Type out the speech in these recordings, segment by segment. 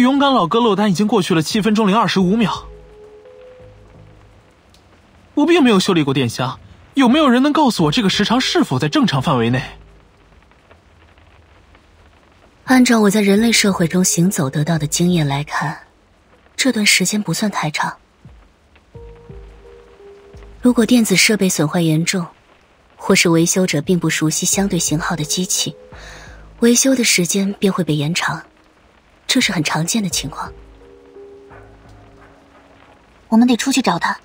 勇敢老哥落单已经过去了七分钟零二十五秒。我并没有修理过电箱，有没有人能告诉我这个时长是否在正常范围内？按照我在人类社会中行走得到的经验来看，这段时间不算太长。如果电子设备损坏严重，或是维修者并不熟悉相对型号的机器，维修的时间便会被延长，这是很常见的情况。我们得出去找他。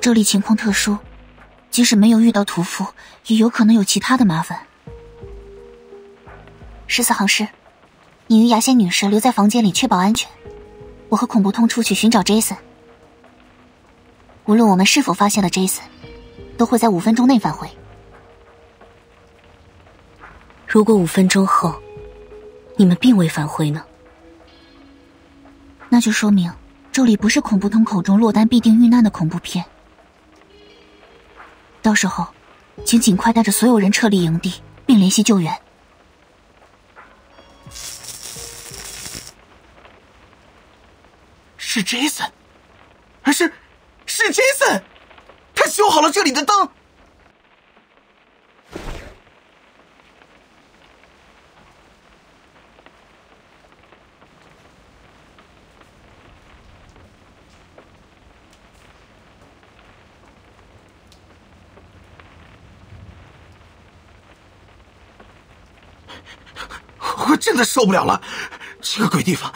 这里情况特殊，即使没有遇到屠夫，也有可能有其他的麻烦。十四行师，你与雅仙女士留在房间里确保安全，我和恐怖通出去寻找 Jason。无论我们是否发现了 Jason，都会在五分钟内返回。如果五分钟后你们并未返回呢？那就说明这里不是恐怖通口中落单必定遇难的恐怖片。到时候，请尽快带着所有人撤离营地，并联系救援。是 Jason，还是是 Jason？他修好了这里的灯。我真的受不了了，这个鬼地方！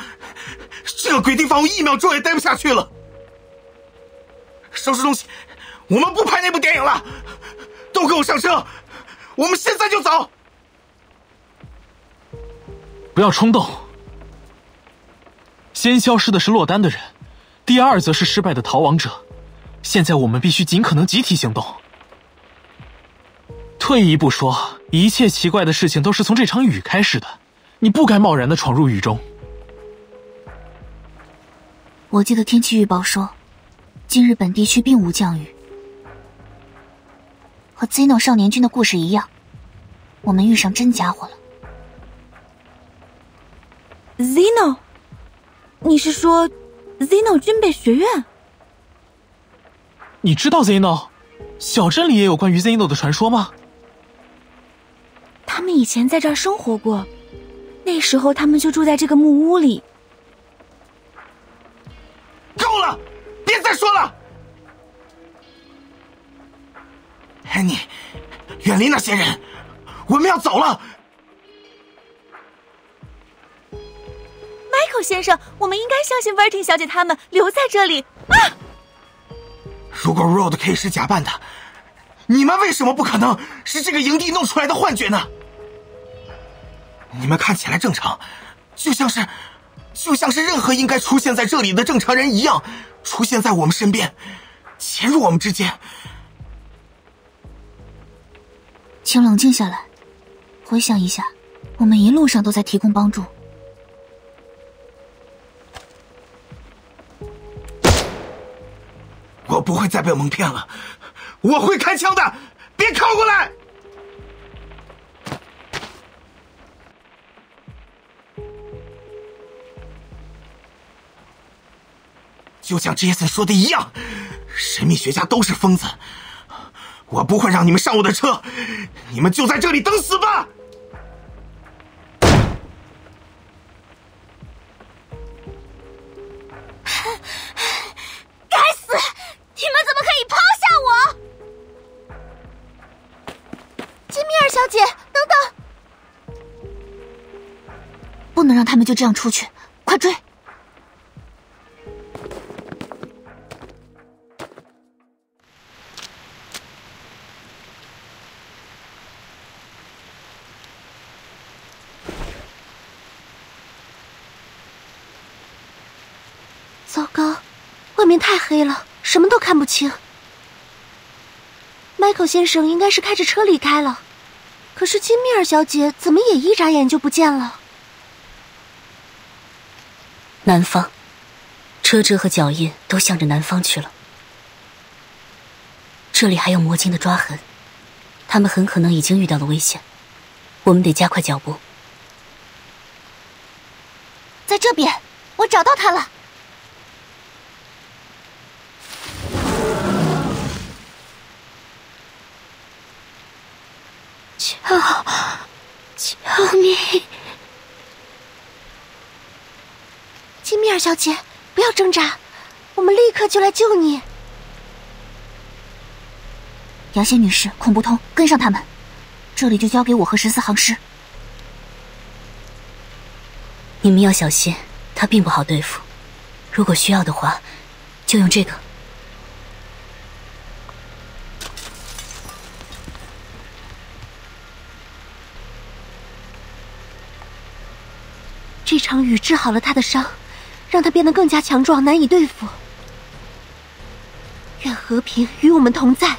这个鬼地方，我一秒钟也待不下去了。收拾东西，我们不拍那部电影了，都给我上车，我们现在就走。不要冲动。先消失的是落单的人，第二则是失败的逃亡者。现在我们必须尽可能集体行动。退一步说，一切奇怪的事情都是从这场雨开始的。你不该贸然的闯入雨中。我记得天气预报说，今日本地区并无降雨。和 Zeno 少年军的故事一样，我们遇上真家伙了。Zeno，你是说 Zeno 军备学院？你知道 Zeno？小镇里也有关于 Zeno 的传说吗？他们以前在这儿生活过，那时候他们就住在这个木屋里。够了，别再说了。安妮，远离那些人，我们要走了。迈克先生，我们应该相信 Vertin 小姐他们留在这里啊。如果 Road 可以是假扮的，你们为什么不可能是这个营地弄出来的幻觉呢？你们看起来正常，就像是。就像是任何应该出现在这里的正常人一样，出现在我们身边，潜入我们之间。请冷静下来，回想一下，我们一路上都在提供帮助。我不会再被蒙骗了，我会开枪的，别靠过来。就像杰森说的一样，神秘学家都是疯子。我不会让你们上我的车，你们就在这里等死吧！该死！你们怎么可以抛下我？金米尔小姐，等等！不能让他们就这样出去，快追！糟糕，外面太黑了，什么都看不清。迈克先生应该是开着车离开了，可是金米尔小姐怎么也一眨眼就不见了？南方，车辙和脚印都向着南方去了。这里还有魔晶的抓痕，他们很可能已经遇到了危险，我们得加快脚步。在这边，我找到他了。救！救命！金米尔小姐，不要挣扎，我们立刻就来救你。雅仙女士，恐怖通，跟上他们，这里就交给我和十四行尸。你们要小心，他并不好对付。如果需要的话，就用这个。这场雨治好了他的伤，让他变得更加强壮，难以对付。愿和平与我们同在。